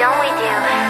don't we do?